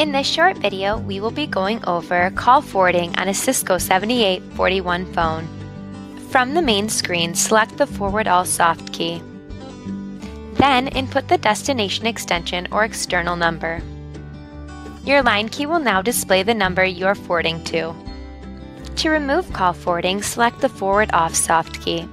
In this short video, we will be going over call forwarding on a Cisco 7841 phone. From the main screen, select the Forward All soft key. Then input the destination extension or external number. Your line key will now display the number you are forwarding to. To remove call forwarding, select the Forward Off soft key.